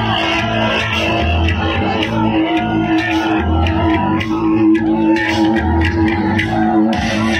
Yeah.